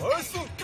Avanço!